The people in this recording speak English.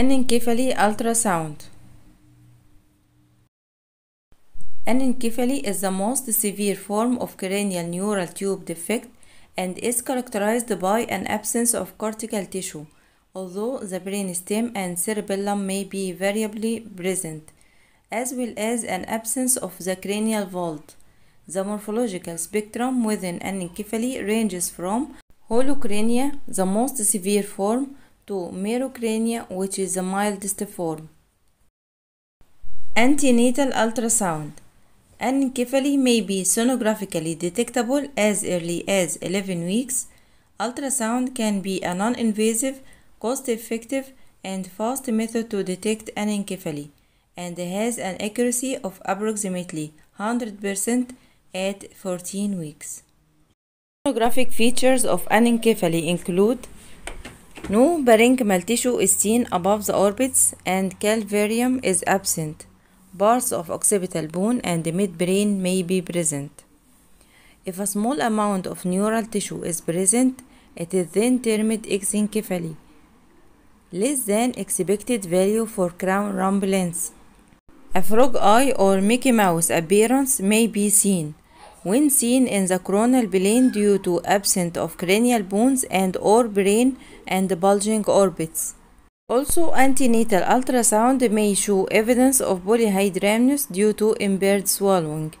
Anencephaly ultrasound Anencephaly is the most severe form of cranial neural tube defect and is characterized by an absence of cortical tissue, although the brainstem and cerebellum may be variably present, as well as an absence of the cranial vault. The morphological spectrum within anencephaly ranges from holocrania, the most severe form, to merocrania, which is the mildest form. Antenatal ultrasound Anencephaly may be sonographically detectable as early as 11 weeks. Ultrasound can be a non-invasive, cost-effective, and fast method to detect anencephaly and has an accuracy of approximately 100% at 14 weeks. Sonographic features of anencephaly include no parenchymal tissue is seen above the orbits and calvarium is absent. Parts of occipital bone and midbrain may be present. If a small amount of neural tissue is present, it is then termed exencephaly. Less than expected value for crown rump length. A frog eye or Mickey Mouse appearance may be seen when seen in the coronal plane due to absence of cranial bones and or brain and bulging orbits. Also, antenatal ultrasound may show evidence of polyhydramnios due to impaired swallowing.